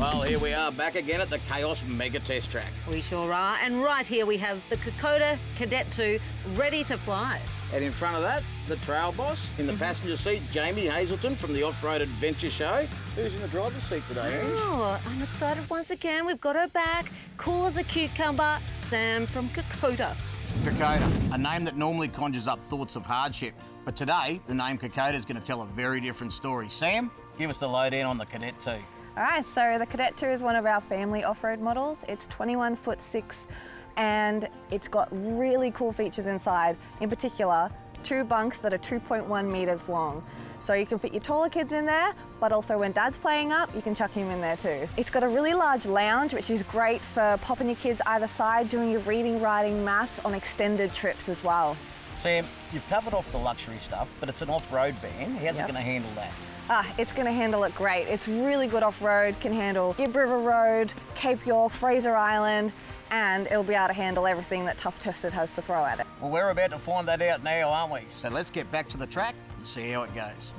Well, here we are back again at the CAOS Mega Test Track. We sure are. And right here we have the Kokoda Cadet 2 ready to fly. And in front of that, the trail boss. In the mm-hmm. passenger seat, Jamie Hazelton from the Off-Road Adventure Show. Who's in the driver's seat today, Ange? Oh, I'm excited once again. We've got her back. Cool as a cucumber, Sam from Kokoda. Kokoda, a name that normally conjures up thoughts of hardship. But today, the name Kokoda is going to tell a very different story. Sam, give us the lowdown on the Cadet 2. All right, so the Cadet 2 is one of our family off-road models. It's 21 foot 6 and it's got really cool features inside. In particular, two bunks that are 2.1 meters long. So you can fit your taller kids in there, but also when dad's playing up, you can chuck him in there too. It's got a really large lounge, which is great for popping your kids either side, doing your reading, writing, maths on extended trips as well. Sam, you've covered off the luxury stuff, but it's an off-road van. How's Yep. it going to handle that? Ah, it's going to handle it great. It's really good off-road, can handle Gibb River Road, Cape York, Fraser Island, and it'll be able to handle everything that Tough Tested has to throw at it. Well, we're about to find that out now, aren't we? So let's get back to the track and see how it goes.